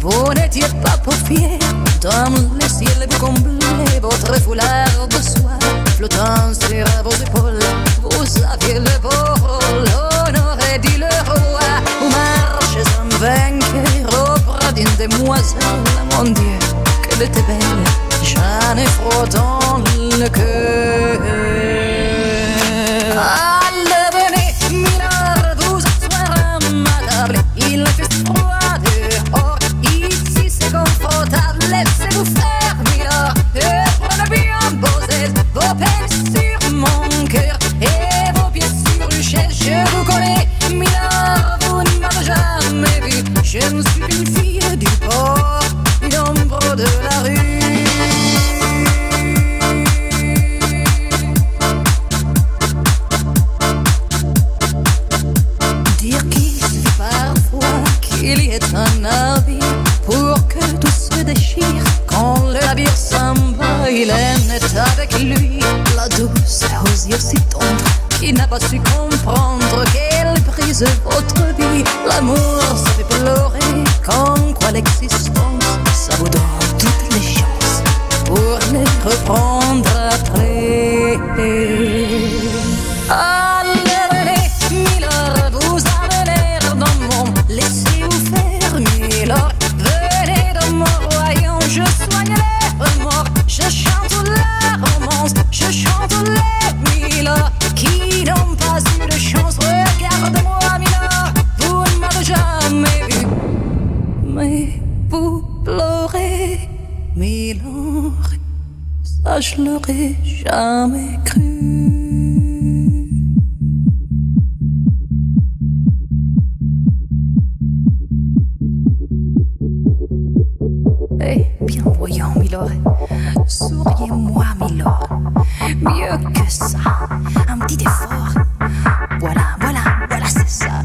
Vous n'étiez pas pour fier. Dans le ciel, vous comblez votre foulard de soie. Flottant sur vos épaules, vous aviez le beau rôle. Honoré, dit le roi. Vous marchez en vainqueur auprès d'une demoiselle. Mon Dieu, qu'elle était belle. J'en ai froid dans le cœur. Je ne suis une fille du port, une de la rue. Dire qu'il suffit parfois qu'il y ait un navire pour que tout se déchire. Quand le navire s'en va, il est avec lui la douce aux yeux qui n'a pas su comprendre qu'elle brise votre vie. L'amour, ça fait pleurer, comme quoi l'existence, ça vous donne toutes les chances pour les reprendre après. Allez, ça je l'aurais jamais cru. Eh, bien voyant, Milord. Souriez-moi, Milord. Mieux que ça, un petit effort. Voilà, voilà, voilà, c'est ça.